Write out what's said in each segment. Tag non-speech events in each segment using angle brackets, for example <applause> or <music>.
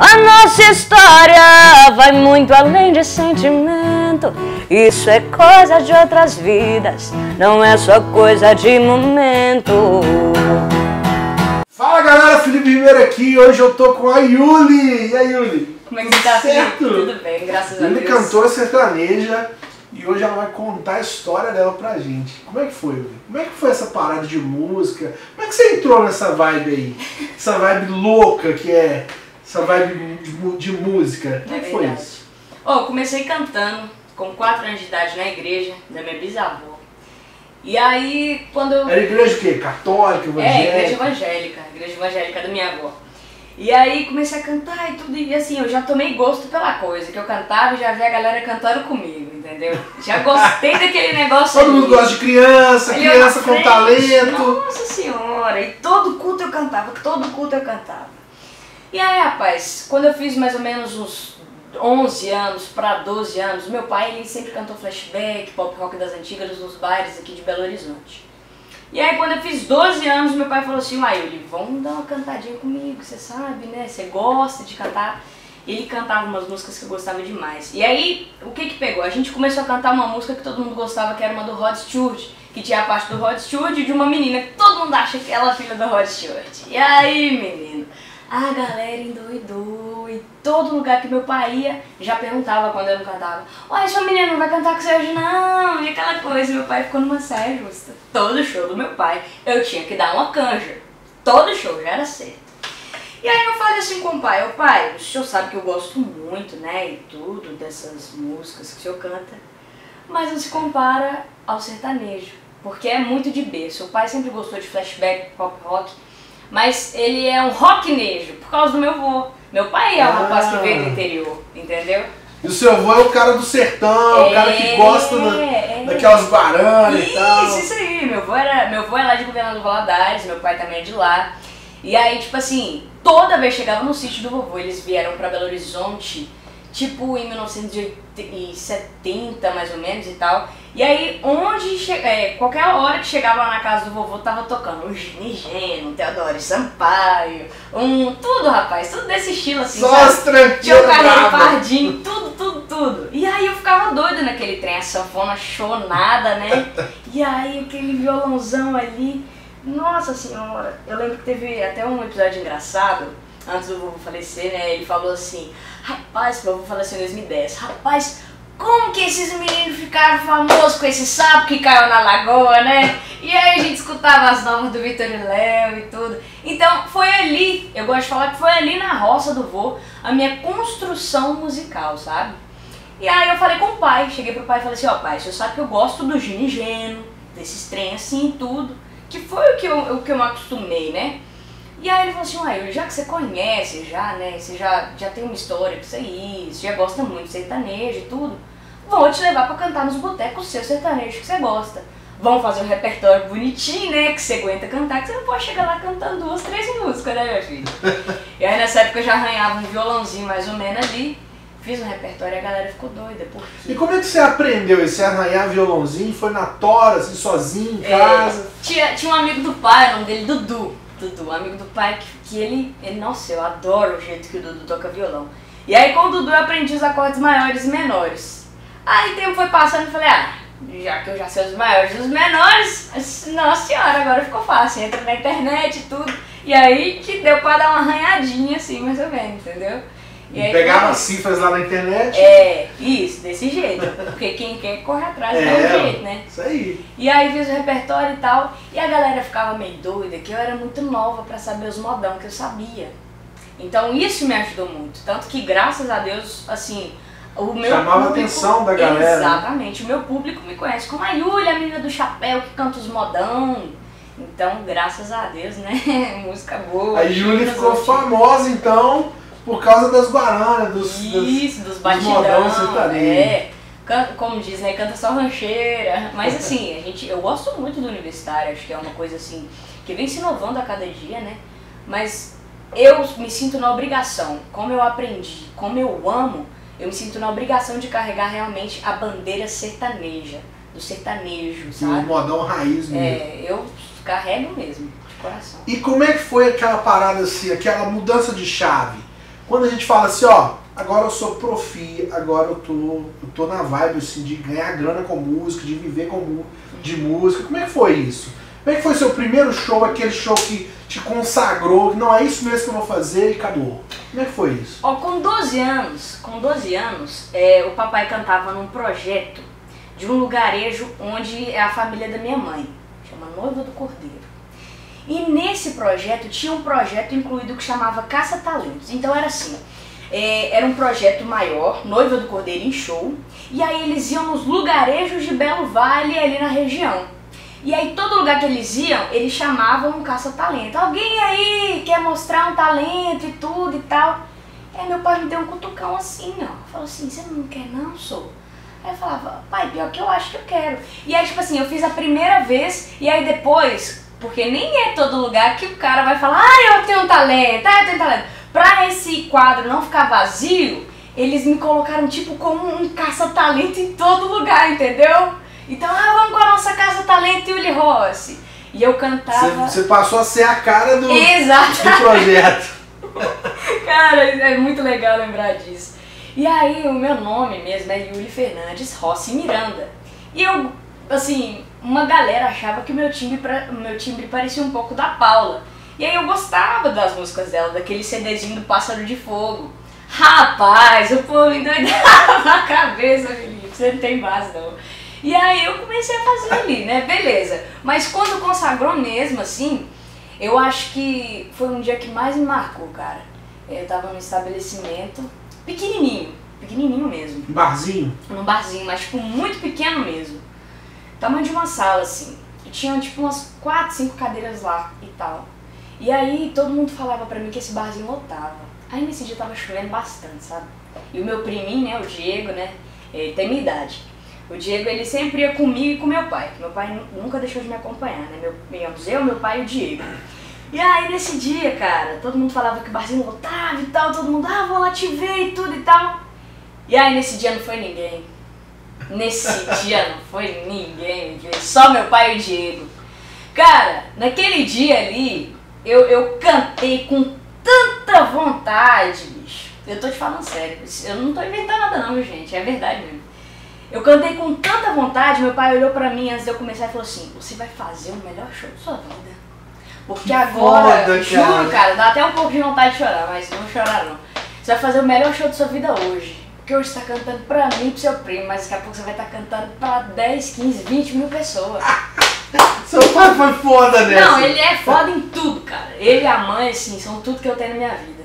A nossa história vai muito além de sentimento. Isso é coisa de outras vidas, não é só coisa de momento. Fala galera, Felipe Ribeiro aqui. Hoje eu tô com a Yuli. E aí, Yuli? Como é que você tá, Certo. Felipe? Tudo bem, graças a Yuli Deus. cantora sertaneja e hoje ela vai contar a história dela pra gente. Como é que foi, Yuli? Como é que foi essa parada de música? Como é que você entrou nessa vibe aí? Essa vibe louca que é essa vibe de, música. Como é foi isso? Eu comecei cantando com 4 anos de idade na igreja da minha bisavó. E aí, quando eu. Era igreja o quê? Católica, É, igreja evangélica? evangélica, igreja evangélica da minha avó. E aí comecei a cantar e tudo, e assim, eu já tomei gosto pela coisa, que eu cantava e já vi a galera cantando comigo, entendeu? Já gostei <laughs> daquele negócio Todo ali. mundo gosta de criança, criança com frente, talento. Nossa senhora, e todo culto eu cantava, todo culto eu cantava. E aí, rapaz, quando eu fiz mais ou menos uns 11 anos para 12 anos, meu pai ele sempre cantou flashback, pop rock das antigas nos bares aqui de Belo Horizonte. E aí quando eu fiz 12 anos, meu pai falou assim, uai, Yuli, vamos dar uma cantadinha comigo, você sabe, né? Você gosta de cantar. Ele cantava umas músicas que eu gostava demais. E aí, o que que pegou? A gente começou a cantar uma música que todo mundo gostava, que era uma do Rod Stewart, que tinha a parte do Rod Stewart e de uma menina que todo mundo acha que ela é filha do Rod Stewart. E aí, menino, a galera endoidou e todo lugar que meu pai ia já perguntava quando eu não cantava: Uai, sua menina não vai cantar com você hoje não? E aquela coisa, meu pai ficou numa saia justa. Todo show do meu pai eu tinha que dar uma canja. Todo show, já era certo. E aí eu falei assim com o pai: Ô pai, o senhor sabe que eu gosto muito, né? E tudo dessas músicas que o senhor canta, mas não se compara ao sertanejo, porque é muito de berço. O pai sempre gostou de flashback, pop rock. Mas ele é um rocknejo, por causa do meu avô. Meu pai é um Ah. rapaz que veio do interior, entendeu? E o seu avô é o cara do sertão, o cara que É, gosta da- é. daquelas baranas e tal. Isso, isso aí. Meu avô, era, meu avô é lá de Governador Valadares, meu pai também é de lá. E aí, tipo assim, toda vez que chegava no sítio do vovô, eles vieram pra Belo Horizonte, tipo em 1970 mais ou menos e tal. E aí, onde che- é, qualquer hora que chegava lá na casa do vovô, tava tocando um Ginigeno, Teodoro Sampaio, um. Tudo, rapaz, tudo desse estilo assim. Só sabe? as tranquilas. Tinha o brava. Pardinho, tudo, tudo, tudo. E aí eu ficava doida naquele trem, a sanfona chonada, né? <laughs> E aí aquele violãozão ali. Nossa senhora, eu lembro que teve até um episódio engraçado, antes do vovô falecer, né? Ele falou assim, rapaz, o vovô faleceu em 2010, rapaz, como que esses meninos ficaram famosos com esse sapo que caiu na lagoa, né? E aí a gente escutava as novas do Vitor e Léo e tudo. Então foi ali, eu gosto de falar que foi ali na roça do vô, a minha construção musical, sabe? E aí eu falei com o pai, cheguei pro pai e falei assim, ó pai, você sabe que eu gosto do ginigeno, desses trem assim e tudo, que foi o que eu, o que eu me acostumei, né? E aí ele falou assim, uai, já que você conhece já, né, você já, já tem uma história com isso aí, você já gosta muito de sertanejo e tudo, vou te levar pra cantar nos botecos seu sertanejo que você gosta. Vamos fazer um repertório bonitinho, né, que você aguenta cantar, que você não pode chegar lá cantando duas, três músicas, né, meu filho? e aí nessa época eu já arranhava um violãozinho mais ou menos ali, fiz um repertório e a galera ficou doida, E porque... como é que você aprendeu esse arranhar violãozinho? Foi na tora, assim, sozinho, em É, casa? tinha, tinha um amigo do pai, o nome dele Dudu. Dudu, amigo do pai que, que ele, ele. Nossa, eu adoro o jeito que o Dudu toca violão. E aí com o Dudu eu aprendi os acordes maiores e menores. Aí o tempo foi passando e falei, ah, já que eu já sei os maiores e os menores, nossa senhora, agora ficou fácil. Entra na internet e tudo. E aí que deu pra dar uma arranhadinha assim, mais ou menos, entendeu? Aí as cifras lá na internet. É, isso, desse jeito. Porque quem quer corre atrás dá um jeito, né? isso aí. E aí fiz o repertório e tal, e a galera ficava meio doida, que eu era muito nova pra saber os modão que eu sabia. Então isso me ajudou muito, tanto que graças a Deus, assim, o meu Chamava a público, atenção da galera, né? Exatamente, o meu público me conhece como a Yulia, a menina do chapéu que canta os modão. Então, graças a Deus, né? <laughs> Música boa. A músicas ficou famosa, então, por causa das guaranas, dos, dos- Isso, dos modão batidão, é. Como diz, né? Canta só rancheira. Mas assim, a gente, eu gosto muito do universitário, acho que é uma coisa assim, que vem se inovando a cada dia, né? Mas eu me sinto na obrigação, como eu aprendi, como eu amo, eu me sinto na obrigação de carregar realmente a bandeira sertaneja, do sertanejo, sabe? modão raiz mesmo. É, eu carrego mesmo, de coração. E como é que foi aquela parada assim, aquela mudança de chave? Quando a gente fala assim, ó, agora eu sou profi, agora eu tô, eu tô na vibe assim, de ganhar grana com música, de viver com, de música. Como é que foi isso? Como é que foi seu primeiro show, aquele show que te consagrou, que não é isso mesmo que eu vou fazer e acabou? Como é que foi isso? Ó, com 12 anos, com 12 anos, é, o papai cantava num projeto de um lugarejo onde é a família da minha mãe, chama Noiva do Cordeiro. E nesse projeto tinha um projeto incluído que chamava Caça Talentos. Então era assim, é, era um projeto maior, Noiva do Cordeiro em show, e aí eles iam nos lugarejos de Belo Vale ali na região. E aí todo lugar que eles iam, eles chamavam um caça-talento. Alguém aí quer mostrar um talento e tudo e tal. Aí meu pai me deu um cutucão assim, ó. Falou assim, você não quer não, sou? Aí eu falava, pai, pior que eu acho que eu quero. E aí, tipo assim, eu fiz a primeira vez e aí depois, porque nem é todo lugar que o cara vai falar, ah, eu tenho um talento, ah, eu tenho talento. Pra esse quadro não ficar vazio, eles me colocaram tipo como um caça-talento em todo lugar, entendeu? Então, ah, vamos com a nossa Casa Talento Yuli Rossi. E eu cantava. Você passou a ser a cara do, Exato. do projeto. <laughs> cara, é muito legal lembrar disso. E aí, o meu nome mesmo é Yuli Fernandes Rossi Miranda. E eu, assim, uma galera achava que o meu timbre, meu timbre parecia um pouco da Paula. E aí eu gostava das músicas dela, daquele CDzinho do Pássaro de Fogo. Rapaz, o povo endoidava na cabeça, Felipe. Você não tem base, não. E aí eu comecei a fazer ali, né? Beleza. Mas quando consagrou mesmo, assim, eu acho que foi um dia que mais me marcou, cara. Eu tava num estabelecimento pequenininho, pequenininho mesmo. Um barzinho? Num barzinho, mas tipo muito pequeno mesmo. Tamanho de uma sala, assim. E tinha tipo umas quatro, cinco cadeiras lá e tal. E aí todo mundo falava pra mim que esse barzinho lotava. Aí nesse dia tava chovendo bastante, sabe? E o meu priminho, né, o Diego, né, ele tem minha idade. O Diego, ele sempre ia comigo e com meu pai. Meu pai nunca deixou de me acompanhar, né? Meu, eu, meu pai e o Diego. E aí, nesse dia, cara, todo mundo falava que o barzinho lotava e tal, todo mundo, ah, vou lá te ver e tudo e tal. E aí, nesse dia não foi ninguém. Nesse dia não foi ninguém, só meu pai e o Diego. Cara, naquele dia ali, eu, eu cantei com tanta vontade, bicho. Eu tô te falando sério, eu não tô inventando nada não, gente, é verdade mesmo. Eu cantei com tanta vontade, meu pai olhou pra mim antes de eu começar e falou assim: Você vai fazer o melhor show da sua vida. Porque que agora, foda, juro, cara, dá até um pouco de vontade de chorar, mas não chorar não. Você vai fazer o melhor show da sua vida hoje. Porque hoje você tá cantando pra mim e pro seu primo, mas daqui a pouco você vai estar tá cantando pra 10, 15, 20 mil pessoas. <laughs> seu pai foi foda nessa. Não, ele é foda em tudo, cara. Ele e a mãe, assim, são tudo que eu tenho na minha vida.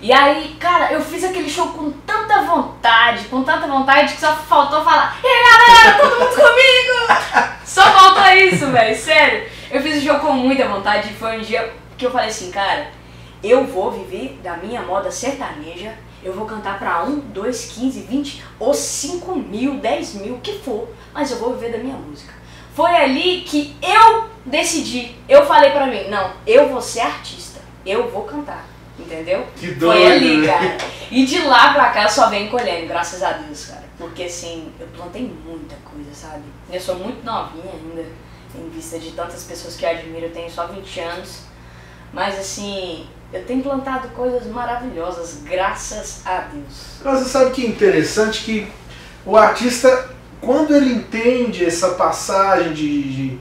E aí, cara, eu fiz aquele show com tanta vontade, com tanta vontade que só faltou falar: E aí, galera, todo mundo comigo! <laughs> Só faltou isso, velho, sério. Eu fiz o show com muita vontade e foi um dia que eu falei assim, cara, eu vou viver da minha moda sertaneja, eu vou cantar pra um, dois, quinze, vinte ou cinco mil, dez mil, o que for, mas eu vou viver da minha música. Foi ali que eu decidi, eu falei pra mim, não, eu vou ser artista, eu vou cantar. Entendeu? Que doido, Foi ali, né? cara. E de lá pra cá eu só venho colhendo, graças a Deus, cara. Porque assim, eu plantei muita coisa, sabe? Eu sou muito novinha ainda, em vista de tantas pessoas que eu admiro, eu tenho só 20 anos. Mas assim, eu tenho plantado coisas maravilhosas, graças a Deus. Mas você sabe que é interessante que o artista, quando ele entende essa passagem de, de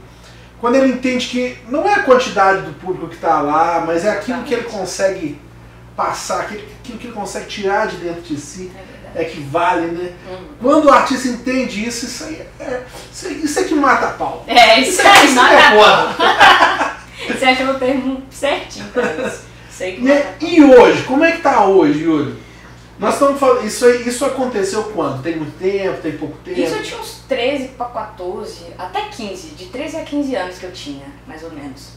quando ele entende que não é a quantidade do público que está lá, mas é aquilo que ele consegue passar, aquilo, aquilo que ele consegue tirar de dentro de si, é, é que vale, né? Uhum. Quando o artista entende isso, isso aí é, isso, isso é que mata a pau. É, isso, isso aí, isso mata é foda. <laughs> Você achou o termo certinho pra isso. Sei que e, e hoje, como é que tá hoje, Yuri? Nós estamos falando, isso, isso aconteceu quando? Tem muito tempo, tem pouco tempo? Isso eu tinha uns 13 para 14, até 15, de 13 a 15 anos que eu tinha, mais ou menos.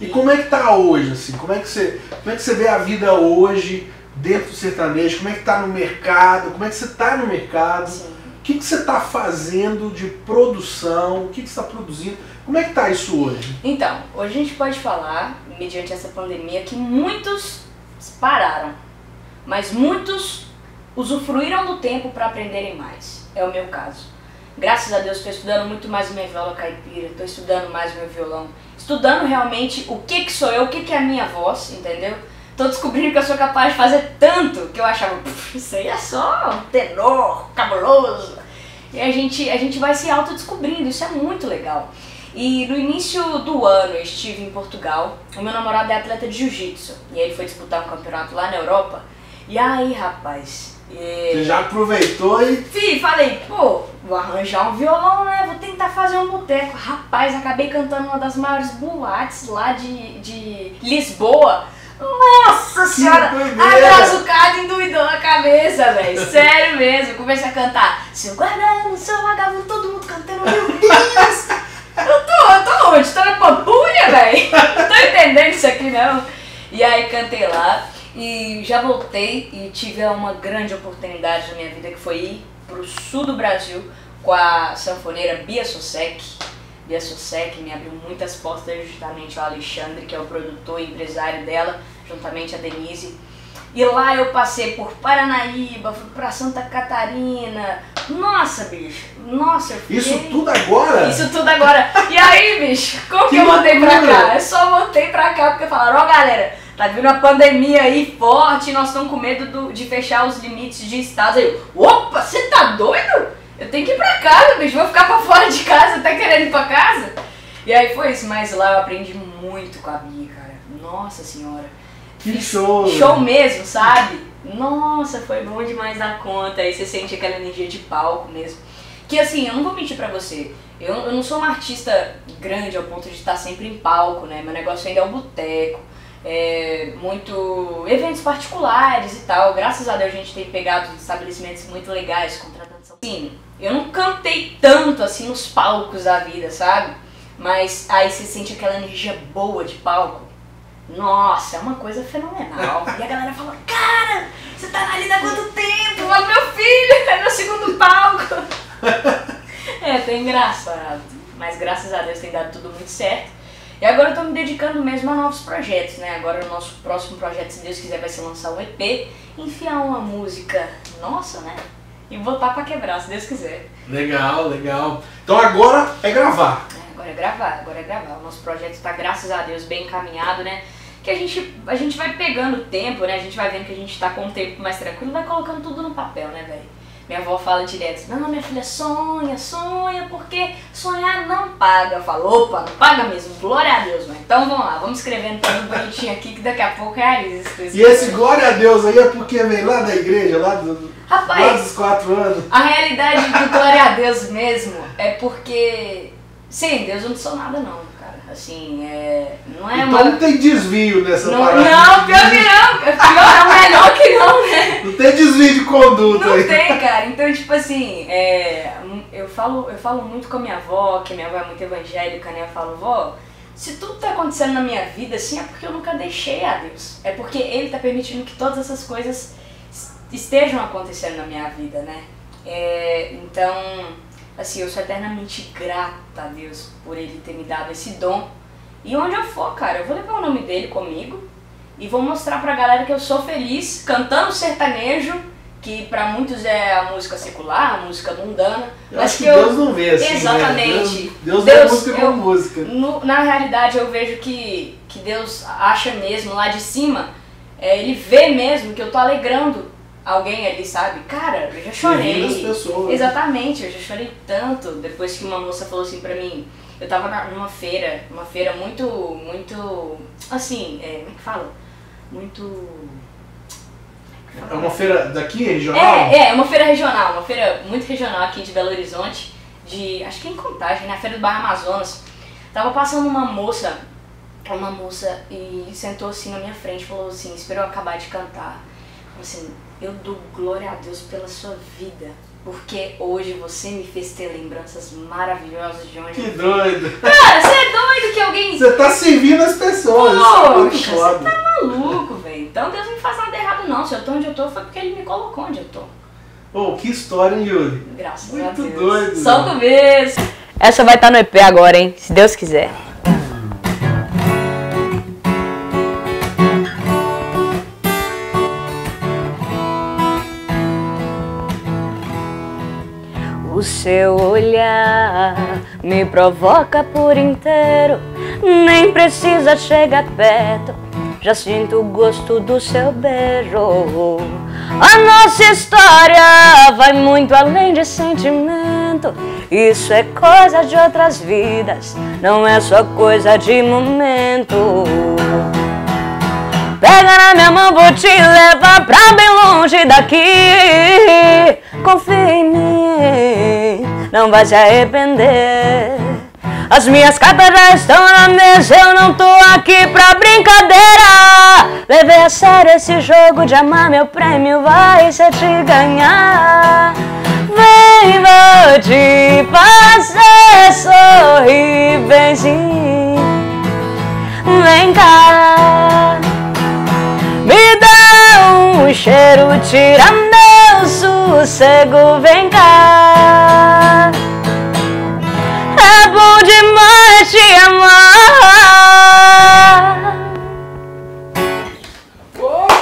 E, e como é que tá hoje, assim? Como é, que você, como é que você vê a vida hoje dentro do sertanejo? Como é que tá no mercado? Como é que você tá no mercado? Sim. Que, que você está fazendo de produção? O que, que você está produzindo? Como é que tá isso hoje? Então, hoje a gente pode falar, mediante essa pandemia, que muitos pararam mas muitos usufruíram do tempo para aprenderem mais. É o meu caso. Graças a Deus estou estudando muito mais minha viola caipira, estou estudando mais meu violão, estudando realmente o que, que sou eu, o que, que é a minha voz, entendeu? tô descobrindo que eu sou capaz de fazer tanto que eu achava, isso aí é só um tenor cabuloso. E a gente, a gente vai se autodescobrindo, isso é muito legal. E no início do ano eu estive em Portugal. O meu namorado é atleta de jiu-jitsu. E ele foi disputar um campeonato lá na Europa. E aí, rapaz. E... Você já aproveitou e. Fih, falei, pô, vou arranjar um violão, né? Vou tentar fazer um boteco. Rapaz, acabei cantando uma das maiores boates lá de, de Lisboa. Nossa senhora, a brazucada endoidou a cabeça, velho. Sério mesmo. Comecei a cantar. Seu guarda, seu vagabundo, todo mundo cantando. Meu Deus! Eu tô, eu tô onde? Tô na Pampulha, velho? Não tô entendendo isso aqui, não. E aí cantei lá e já voltei e tive uma grande oportunidade na minha vida que foi ir pro sul do Brasil com a sanfoneira Bia Sosek. Bia Sosek me abriu muitas portas, justamente o Alexandre, que é o produtor e empresário dela, juntamente a Denise. E lá eu passei por Paranaíba, fui pra Santa Catarina. Nossa, bicho. Nossa, eu fiquei... Isso tudo agora? Isso tudo agora. E aí, bicho, como que, que eu voltei pra cá? Eu só voltei pra cá porque falaram, ó oh, galera, tá vindo uma pandemia aí forte, nós estamos com medo do, de fechar os limites de estados. Aí opa, você tá doido? Eu tenho que ir pra casa, bicho, vou ficar pra fora de casa, tá querendo ir pra casa? E aí foi isso, mas lá eu aprendi muito com a Bia, cara. Nossa senhora. Que show! Show mesmo, sabe? Nossa, foi bom demais da conta. Aí você sente aquela energia de palco mesmo. Que assim, eu não vou mentir pra você. Eu, eu não sou uma artista grande ao ponto de estar sempre em palco, né? Meu negócio ainda é o boteco. É, muito eventos particulares e tal. Graças a Deus a gente tem pegado estabelecimentos muito legais, contratando Sim, eu não cantei tanto assim nos palcos da vida, sabe? Mas aí você sente aquela energia boa de palco. Nossa, é uma coisa fenomenal. E a galera fala, cara, você tá na lida há quanto tempo? Olha meu filho, é meu segundo palco. <laughs> é, tá engraçado. Mas graças a Deus tem dado tudo muito certo. E agora eu tô me dedicando mesmo a novos projetos, né? Agora o nosso próximo projeto, se Deus quiser, vai ser lançar um EP, enfiar uma música nossa, né? E botar pra quebrar, se Deus quiser. Legal, legal. Então agora é gravar. É, agora é gravar, agora é gravar. O nosso projeto está, graças a Deus, bem encaminhado, né? que a gente, a gente vai pegando tempo, né? A gente vai vendo que a gente tá com um tempo mais tranquilo, vai colocando tudo no papel, né, velho? Minha avó fala direto, não, minha filha, sonha, sonha, porque sonhar não paga. Eu falo, opa, não paga mesmo, glória a Deus, mãe. Então vamos lá, vamos escrevendo tudo bonitinho aqui, que daqui a pouco realiza isso. E esse glória a Deus aí é porque vem lá da igreja, lá, do, Rapaz, lá dos quatro anos? A realidade do glória a Deus mesmo é porque, sem Deus eu não sou nada não. Assim, é, não é então uma... não tem desvio nessa não, parada. Não, pior que não. Pior, é melhor que não, né? Não tem desvio de conduta não aí. Não tem, cara. Então, tipo assim, é, eu, falo, eu falo muito com a minha avó, que minha avó é muito evangélica, né? Eu falo, vó, se tudo tá acontecendo na minha vida, assim, é porque eu nunca deixei a Deus. É porque Ele tá permitindo que todas essas coisas estejam acontecendo na minha vida, né? É, então assim, eu sou eternamente grata a Deus por Ele ter me dado esse dom. E onde eu for, cara, eu vou levar o nome dele comigo e vou mostrar pra galera que eu sou feliz cantando sertanejo, que para muitos é a música secular, a música mundana. Eu mas que, que Deus não vê assim. Né? Exatamente. Né? Deus, Deus, Deus vê música como música. No, na realidade, eu vejo que, que Deus acha mesmo lá de cima, é, ele vê mesmo que eu tô alegrando alguém ali, sabe? Cara, eu já chorei. As pessoas. Exatamente, eu já chorei tanto depois que uma moça falou assim pra mim. Eu tava numa feira, uma feira muito, muito. Assim, é, como é que fala? Muito. É uma feira daqui, regional? É, é, uma feira regional, uma feira muito regional aqui de Belo Horizonte, de. acho que é em Contagem, na feira do Bairro Amazonas. Tava passando uma moça, uma moça, e sentou assim na minha frente, falou assim, esperou eu acabar de cantar. Assim, eu dou glória a Deus pela sua vida. Porque hoje você me fez ter lembranças maravilhosas de onde Que doido! Cara, você é doido que alguém. Você tá servindo as pessoas. Poxa, é muito você tá maluco, velho. Então Deus não me faz nada errado, não. Se eu tô onde eu tô, foi porque Ele me colocou onde eu tô. Oh, que história, hein, Yuri? Graças muito a Deus. Muito doido. Só o começo. Essa vai estar tá no EP agora, hein? Se Deus quiser. Seu olhar me provoca por inteiro, nem precisa chegar perto já sinto o gosto do seu beijo. A nossa história vai muito além de sentimento. Isso é coisa de outras vidas, não é só coisa de momento. Pega na minha mão, vou te levar pra bem longe daqui. Confia em mim, não vai se arrepender. As minhas cartas estão na mesa, eu não tô aqui pra brincadeira. Levei a sério esse jogo de amar, meu prêmio vai ser te ganhar. Vem, vou te fazer sorrir, benzinho. Vem cá, me dá um cheiro, tira meu sossego, vem cá. É bom demais te amar.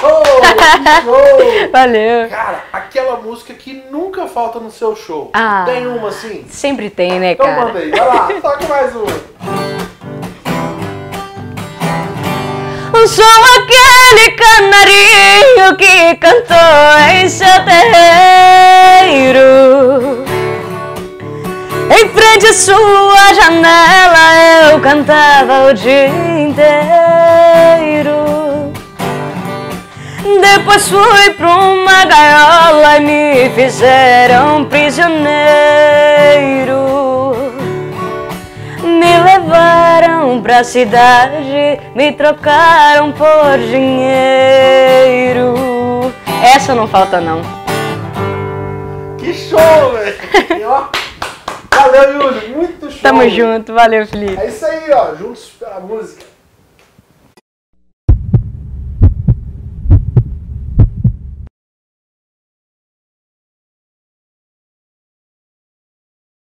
Show! <laughs> Valeu. Cara, aquela música que nunca falta no seu show. Ah. Tem uma assim? Sempre tem, né, Então cara? manda aí, vai lá, toca mais uma. Sou aquele canarinho que cantou em seu terreiro. Em frente à sua janela eu cantava o dia inteiro. Depois fui pra uma gaiola e me fizeram prisioneiro. Pra cidade, me trocaram por dinheiro. Essa não falta não. Que show, velho! Valeu, Yuri, muito show. Tamo junto, valeu Felipe. É isso aí, ó, juntos pela música.